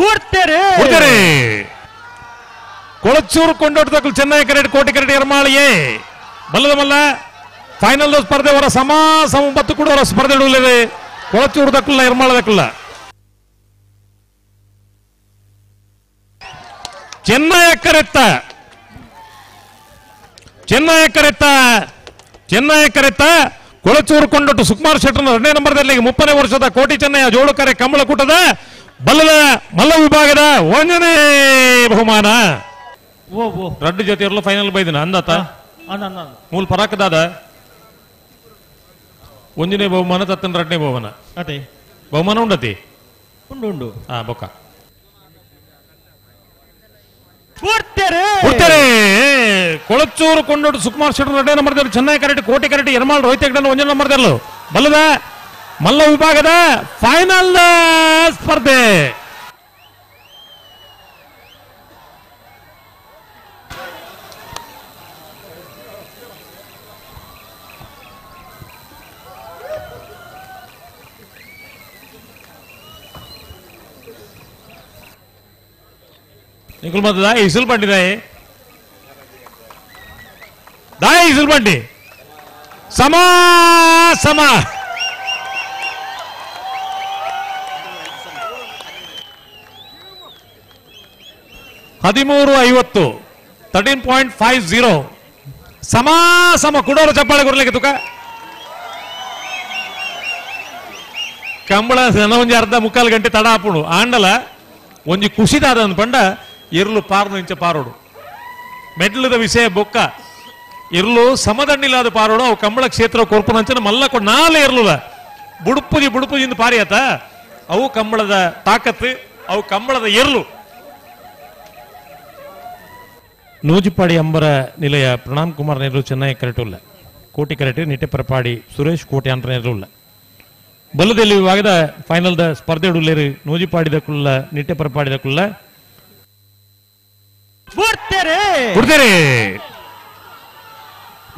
ಕೂಡ್ತೇರಿ ಕೊಡ್ತಾರೆ ಕೊಳಚೂರು ಕೊಂಡೋಟದಕ್ಕಲು ಚೆನ್ನೈ ಕರೆಡ್ ಕೋಟಿ ಕರೆಡ್ ಎರ್ಮಾಳಿಯೇ ಬಲ್ಲದ ಮಲ್ಲ ಫೈನಲ್ ಸ್ಪರ್ಧೆ ಅವರ ಸಮ ಸಂಪತ್ತು ಕೂಡ ಅವರ ಸ್ಪರ್ಧೆ ಇಡಲಿದೆ ಕೊಳಚೂರು ದಕ್ಕಲ್ಲ ಎರ್ಮಾಳ ದಕ್ಕಲ್ಲ ಚೆನ್ನೈ ಕರೆತ್ತ ಚೆನ್ನೈ ಕರೆತ್ತ ಚೆನ್ನೈ ಕರೆತ್ತ ಕೊಳಚೂರು ಕೊಂಡೊಟ್ಟು ಸುಕುಮಾರ್ ಶೆಟ್ಟರ್ನ ಎರಡನೇ ನಂಬರ್ದಲ್ಲಿ ಮುಪ್ಪನೇ ವರ್ಷದ ಕೋಟಿ ಚೆನ್ನೈಯ ಜೋಳುಕರೆ ಕಂಬಳಕೂಟದ ಬಲ್ಲದ ಮಲ್ಲ ವಿಭಾಗದ ಒಂದನೇ ಬಹುಮಾನ. ಓ ಓ. ರಡ್ಡು ಜೊತೆ ಇರಲು ಫೈನಲ್ ಬೈದಿನ ಅಂದಾತ. ಮೂಲ ಪರಾಕದಾದ ಒಂದನೇ ಬಹುಮಾನ ತತ್ತನ ಎರಡನೇ ಬಹುಮಾನ. ಅದೇ. ಬಹುಮಾನ ಉಂಡತಿ? ಉಂಡು ಉಂಡು. ಹಾ ಬೊಕ್ಕ. ಕೊಳಚೂರು ಕೊಂಡೋಡು ಸುಕುಮಾರ್ ಶೆಟ್ಟರ್ ಎರಡನೇ ನಂಬರ್ದಲ್ಲಿ ಚೆನ್ನೈ ಕರೆಕ್ಟ್ ಕೋಟಿ ಕರೆಕ್ಟ್ ಎರ್ಮಾಳ್ ರೋಹಿತ್ ಹೆಗ್ಡನ್ ಒಂದನೇ ನಂಬರ್ದಲ್ಲೂ ಬಲ್ಲದ ಮಲ್ಲ ವಿಭಾಗದ ಫೈನಲ್ ಸ್ಪರ್ಧೆ. ನಿಖುಲ್ ಮತ್ತೆ ದಾಯಿ ಇಸುಲ್ ಬಂಡಿ ದಾಯಿ ದಾಯಿ ಇಸುಲ್ ಬಂಡಿ ಸಮ ಸಮ ಹದಿಮೂರು ಐವತ್ತು ತರ್ಟೀನ್ ಪಾಯಿಂಟ್ ಫೈವ್ ಜೀರೋ ಸಮ ಸಮ ಕುಡೋರು ಚಪ್ಪಾಳೆ ಕೊಡ್ಲಿಕ್ಕೆ ತುಕ ಕಂಬಳ ಜನ ಒಂಜಿ ಅರ್ಧ ಮುಕ್ಕಾಲು ಗಂಟೆ ತಡ ಹಾಪುಡು ಆಂಡಲ ಒಂಜಿ ಖುಷಿದಾದ ಅಂದ್ ಪಾರ್ನು ಇಂಚ ಪಾರೋಡು. ಮೆಡ್ಲದ ವಿಷಯ ಬೊಕ್ಕ. ಇರ್ಲು ಸಮದಂಡಿಲಾದ ಪಾರೋಡು, ಅವು ಕಂಬಳ ಕ್ಷೇತ್ರ ಕೊರ್ಪುನಂಚನ ಮಲ್ಲ ಕೊಡ್ ನಾಲೆ ಇರ್ಲುಲ ಬುಡುಪುಜಿ ಬುಡುಪುಜಿಂದ ಪಾರಿಯಾತ ಅವು ಕಂಬಳದ ತಾಕತ್ತು, ಅವು ಕಂಬಳದ ಎರ್ಲು ನೂಜಿಪಾಡಿ ಅಂಬರ ನಿಲಯ ಪ್ರಣಾಮ್ ಕುಮಾರ್ ನೆರಳು ಚೆನ್ನೈ ಕರೆಟುಲ್ಲ ಕೋಟಿ ಕರೆಟಿ ನಿಟ್ಟೆಪರಪಾಡಿ ಸುರೇಶ್ ಕೋಟೆ ಅಂತರ ನೆರಳುಲ್ಲ ಬಲ್ಲದಲ್ಲಿ ವಿಭಾಗದ ಫೈನಲ್ ದ ಸ್ಪರ್ಧೆ ಉಳ್ಳೇರು ಕೂಡ್ತೇರಿ.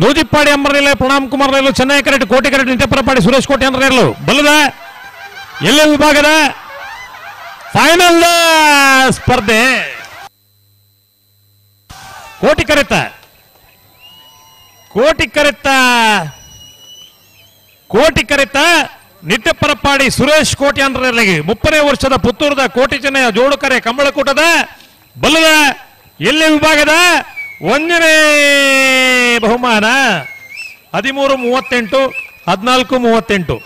ನೂಜಿಪ್ಪಾಡಿ ಅಂಬರ ನಿಲಯ ಪ್ರಣಾಮ್ ಕುಮಾರ್ ರೈಲು ಚೆನ್ನೈ ಕರೆಟ್, ಕೋಟಿ ಕರೆಟ್ ನಿಟ್ಟೆಪರಪಾಡಿ ಸುರೇಶ್ ಕೋಟೆ ಅಂದ್ರ ನೆರಳು ಬಲ್ಲದ? ಎಲ್ಲ ವಿಭಾಗದ? ಫೈನಲ್ ಸ್ಪರ್ಧೆ. ಕೋಟಿ ಕರೆತ. ಕೋಟಿ ಕರೆತ. ಕೋಟಿ ಕರೆತ. ನಿತ್ಯಪರಪಾಡಿ ಸುರೇಶ್ ಕೋಟಿ ಅಂದ್ರೆ ಮುಪ್ಪನೇ ವರ್ಷದ ಪುತ್ತೂರದ ಕೋಟಿ ಚೆನ್ನೈಯ ಜೋಡುಕರೆ, ಕಂಬಳಕೂಟದ ಬಲ್ಲದ? ಎಲ್ಲಿ ವಿಭಾಗದ? ಒಂದನೇ ಬಹುಮಾನ. ಹದಿಮೂರು ಮೂವತ್ತೆಂಟು ಹದಿನಾಲ್ಕು ಮೂವತ್ತೆಂಟು.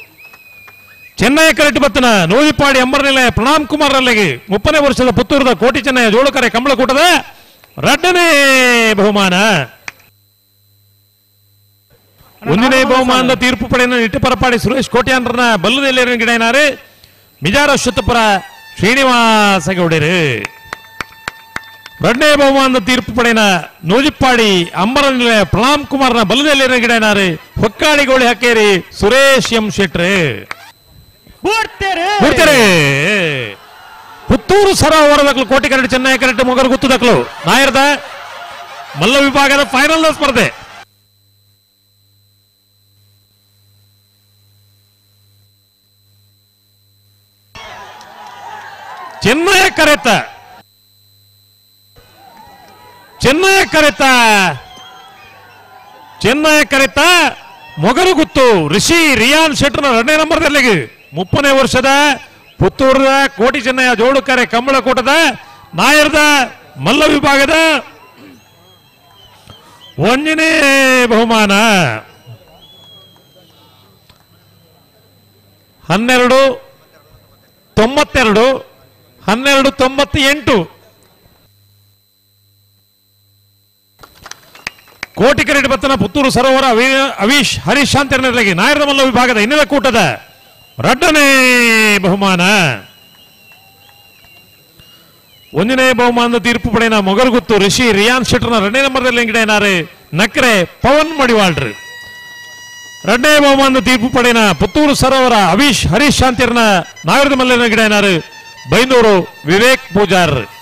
ಚೆನ್ನೈ ಕರೆಟ್ ಬತ್ತನ ನೂಜಿಪಾಡಿ ಅಂಬರ್ನೆಲೆ ಪ್ರಣಾಮ್ ಕುಮಾರ್ ಅಲ್ಲಿಗೆ ಮುಪ್ಪನೇ ವರ್ಷದ ಪುತ್ತೂರದ ಕೋಟಿ ಚೆನ್ನೈ ಜೋಳಕರೆ ಕಂಬಳಕೂಟದ ಎರಡನೇ ಬಹುಮಾನ. ಒಂದನೇ ಬಹುಮಾನದ ತೀರ್ಪು ಪಡೆಯನ್ನು ನಿಟ್ಟಪರಪಾಡಿ ಸುರೇಶ್ ಕೋಟ್ಯಾನ್ರನ ಬಲ್ಲದಲ್ಲಿ ಗಿಡನಾರೆ ಮಿಜಾರ ಶುತ್ತಪುರ ಶ್ರೀನಿವಾಸ ಗೌಡರು. ಎರಡನೇ ಬಹುಮಾನದ ತೀರ್ಪು ಪಡೆಯನ ಅಂಬರ ನಿಲಯ ಪ್ರಣಾಮ್ ಕುಮಾರ್ನ ಬಲದಲ್ಲಿ ಗಿಡನಾರು ಹೊಕ್ಕಾಡಿ ಗೋಳಿ ಹಾಕೇರಿ ಸುರೇಶ್ ಎಂ ಶೆಟ್ರೆ. ಪುತ್ತೂರು ಸರೋವರ ದಕ್ಕಲು ಕೋಟಿ ಕರೆಕ್ಟ್ ಚೆನ್ನೈ ಕರೆಕ್ಟ್ ಮೊಗರು ಗುತ್ತು ನಾಯರ್ದ ಮಲ್ಲ ವಿಭಾಗದ ಫೈನಲ್ ಸ್ಪರ್ಧೆ. ಚೆನ್ನೈ ಕರೆತ. ಚೆನ್ನೈ ಕರೆತ. ಚೆನ್ನಯ ಕರೆತ. ಮೊಗರು ಋಷಿ ರಿಯಾನ್ ಶೆಟ್ಟರ್ ಎರಡನೇ ನಂಬರ್ದಲ್ಲಿ ಮುಪ್ಪನೇ ವರ್ಷದ ಪುತ್ತೂರದ ಕೋಟಿ ಚೆನ್ನಯ ಜೋಡುಕರೆ ಕಂಬಳಕೂಟದ ನಾಯರದ ಮಲ್ಲ ವಿಭಾಗದ ಒಂದನೇ ಬಹುಮಾನ. ಹನ್ನೆರಡು ತೊಂಬತ್ತೆರಡು, ಹನ್ನೆರಡು ತೊಂಬತ್ತ ಎಂಟು ಕೋಟಿ ಕರೆಟ್ ಬತ್ತನ ಪುತ್ತೂರು ಸರೋವರ ಅವಿ- ಅವೀಶ್, ಹರೀಶ್ ಶಾಂತಿರ್ನರ್ಲಗೆ ನಾಯರದ ಮಲ್ಲ ವಿಭಾಗದ ಇನ್ನಿದ ಕೂಟದ ರಡ್ಡನೇ ಬಹುಮಾನ. ಒಂದನೇ ಬಹುಮಾನದ ತೀರ್ಪು ಪಡೆಯನ ಮೊಗಲ್ಗುತ್ತು ರಿಷಿ ರಿಯಾನ್ ಶೆಟ್ರ್ನ ಎರಡನೇ ನಂಬರ್ದಲ್ಲಿ ಏನಾರೆ ನಕ್ರೆ ಪವನ್ ಮಡಿವಾಳ್ರಿ. ಎರಡನೇ ಬಹುಮಾನದ ತೀರ್ಪು ಪಡೆಯನ ಪುತ್ತೂರು ಸರೋವರ ಅವೀಶ್, ಹರೀಶ್ ಶಾಂತಿರ್ನ ನಾಗರದ ಮಲ್ಲಿನ ಏನಾರೆ ಬೈಂದೂರು ವಿವೇಕ್ ಪೂಜಾರ್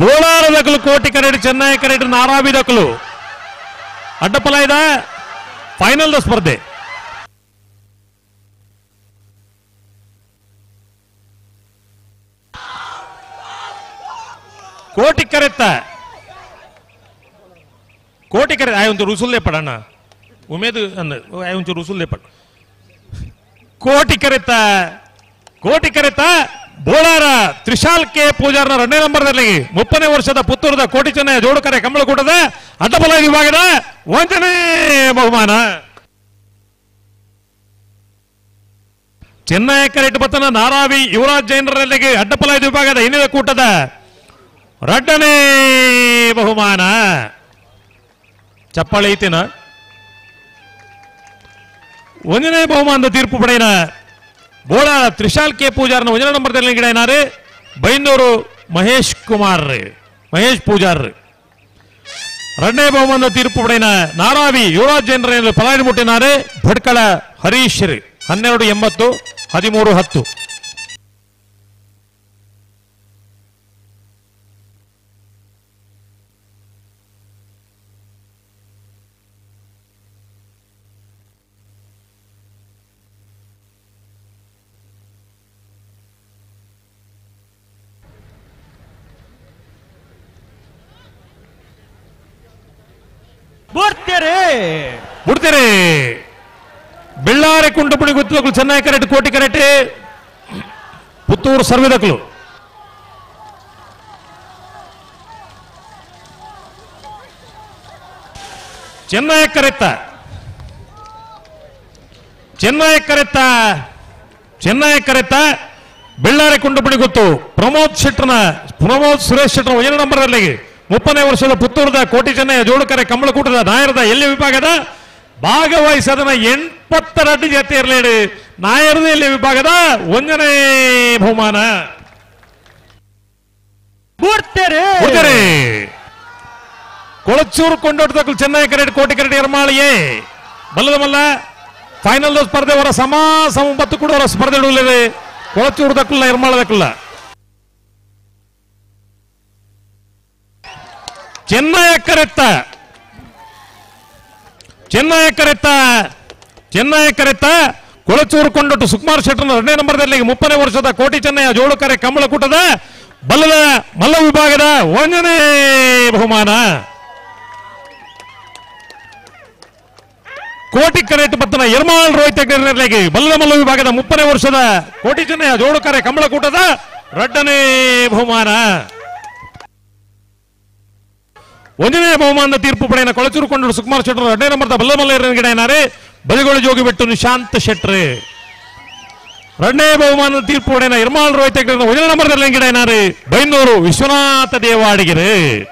బోళార దక్కులు కోటి కరెడు చెన్నై కరెడు నారాబి దక్కులు ಅಡ್ಡಪಲಾಯದ ಫೈನಲ್ದ ಸ್ಪರ್ಧೆ ಕೋಟಿ ಕರೆತ್ತ ಕೋಟಿ ಕರೆ ಆಯ್ ಒಂದು ರುಸುಲ್ ಲೇಪಡ ಅಣ್ಣ ಉಮೇದು ಅಂದ ಆಯ್ ಒಂದು ರುಸುಲ್ ಲೇಪಡ ಕೋಟಿ ಕರೆತ್ತ ಕೋಟಿ ಕರೆತ ಬೋಳಾರ ತ್ರಿಶಾಲ್ ಕೆ ಪೂಜಾರ್ನ ಎರಡನೇ ನಂಬರ್ನಲ್ಲಿ ಮುಪ್ಪನೇ ವರ್ಷದ ಪುತ್ತೂರದ ಕೋಟಿ ಚೆನ್ನಯ ಜೋಡುಕರೆ ಕಮಲಕೂಟದ ಅಡ್ಡಬಲ ವಿಭಾಗದ ಒಂದನೇ ಬಹುಮಾನ. ಚೆನ್ನೈ ಕರೆಟ್ ಬತ್ತನ ನಾರಾವಿ ಯುವರಾಜ್ ಜೈನರಲ್ಲಿಗೆ ಅಡ್ಡಪಲ ವಿಭಾಗದ ಹಿನ್ನೆಲೆ ಕೂಟದ ರಡ್ಡನೇ ಬಹುಮಾನ. ಚಪ್ಪಾಳೆ ಐತಿನ ಒಂದನೇ ಬಹುಮಾನದ ತೀರ್ಪು ಪಡೆಯಿನ ಬೋಳ ತ್ರಿಶಾಲ್ ಕೆ ಪೂಜಾರ್ನ ಒಂದನೇ ನಂಬರ್ದಲ್ಲಿ ಏನಾರೆ? ಬೈಂದೂರು ಮಹೇಶ್ ಕುಮಾರ್ ಮಹೇಶ್ ಪೂಜಾರ್ ಎರಡನೇ ಬಹುಮಾನ ತೀರ್ಪು ಪಡೆಯಿನ ನಾರಾವಿ ಯುವರಾಜ್ ಜನರ ಫಲಾನಿ ಮುಟ್ಟಿನಾರೆ ಭಟ್ಕಳ ಹರೀಶ್ ಹನ್ನೆರಡು ಎಂಬತ್ತು, ಹದಿಮೂರು ಹತ್ತು. ಬುಡ್ತೀರಿ ಬಿಡ್ತೀರಿ ಬೆಳ್ಳಾರೆ ಕುಂಟಪುಡಿ ಗುತ್ತಲು ಚೆನ್ನೈ ಕರೆಟ್, ಕೋಟಿ ಕರೆಟ್, ಪುತ್ತೂರು ಸರ್ವಿದಕ್ಲು. ಚೆನ್ನೈ ಕರೆತ್ತ. ಚೆನ್ನೈ ಕರೆತ್ತ. ಚೆನ್ನೈ ಕರೆತ್ತ. ಬೆಳ್ಳಾರೆ ಕುಂಟಪುಡಿ ಗೊತ್ತು. ಪ್ರಮೋದ್ ಶೆಟ್ಟರ್ನ, ಪ್ರಮೋದ್ ಸುರೇಶ್ ಶೆಟ್ಟರ್ ನಂಬರ್ ನಂಬರ್ನಲ್ಲಿ ಮುಪ್ಪನೇ ವರ್ಷದ ಪುತ್ತೂರದ ಕೋಟಿ ಚೆನ್ನೈ ಜೋಡುಕರೆ ಕಮಲಕೂಟದ ನಾಯರದ ಎಲ್ಲಿ ವಿಭಾಗದ ಭಾಗವಹಿಸದನ ಎಂಬತ್ತರ ಅಡ್ಡಿ ಜೊತೆ ಇರಲೇಡಿ ನಾಯರದ ಎಲ್ಲಿ ವಿಭಾಗದ ಒಂದನೇ ಬಹುಮಾನ ಬುಡ್ತೀರಿ ಕೊಡ್ತಾರೆ ಕೊಳಚೂರು ಕೊಂಡೋಟದಕ್ಕೂ ಚೆನ್ನೈ ಕರೆಟ್ ಕೋಟಿ ಕರೆಟ್ ಎರ್ಮಾಳಿಯೇ ಬಲ್ಲದ ಮಲ್ಲ ಫೈನಲ್ ಸ್ಪರ್ಧೆ ಅವರ ಸಮ ಸಂಬತ್ತು ಕೂಡ ಅವರ ಸ್ಪರ್ಧೆ ಇಡಲಿದೆ ಕೊಳಚೂರು ದಕ್ಕಲ್ಲ ಎರ್ಮಾಳ ದಕ್ಕಲ್ಲ ಚೆನ್ನೈ ಕರೆತ್ತ ಚೆನ್ನೈ ಕರೆತ್ತ ಚೆನ್ನೈ ಕರೆತ್ತ ಕೊಳಚೂರು ಕೊಂಡೊಟ್ಟು ಸುಕುಮಾರ್ ಶೆಟ್ಟರ್ನ ಎರಡನೇ ನಂಬರ್ದಲ್ಲಿ ಮುಪ್ಪನೇ ವರ್ಷದ ಕೋಟಿ ಚೆನ್ನೈಯ ಜೋಳುಕರೆ ಕಮಲಕೂಟದ ಬಲ್ಲದ ಮಲ್ಲ ವಿಭಾಗದ ಒಂದನೇ ಬಹುಮಾನ. ಕೋಟಿ ಕರೆಟ್ ಪತ್ತನ ಯರ್ಮಾಳ್ ರೋಹಿತ್ ಹೆಗ್ಡೆರ್ನರ್ಲೆಗೆ ಬಲ್ಲದ ಮಲ್ಲ ವಿಭಾಗದ ಮುಪ್ಪನೇ ವರ್ಷದ ಕೋಟಿ ಚೆನ್ನೈಯ ಜೋಳುಕರೆ ಕಮಲಕೂಟದ ರಡ್ಡನೇ ಬಹುಮಾನ. ಒಂದನೇ ಬಹುಮಾನದ ತೀರ್ಪು ಪಡೆಯನ ಕೊಳಚೂರು ಕೊಂಡರು ಸುಕುಮಾರ್ ಶೆಟ್ಟರ್ ಎರಡನೇ ನಂಬರ್ದ ಬಲ್ಲಮಲ್ಲ ಗಿಡನಾರೆ. ಬಲಿಗೋಳು ಜೋಗಿ ಬಿಟ್ಟು ನಿಶಾಂತ್ ಶೆಟ್ರೆ. ಎರಡನೇ ಬಹುಮಾನದ ತೀರ್ಪು ಪಡೆಯನ ಇರ್ಮಾಲ್ ರೋಹಿತ್ ಒಂದನೇ ನಂಬರ್ದಲ್ಲಿ ಗಿಡನಾರೆ. ಬೈಂದೂರು ವಿಶ್ವನಾಥ ದೇವಾಡಿಗೆರೆ.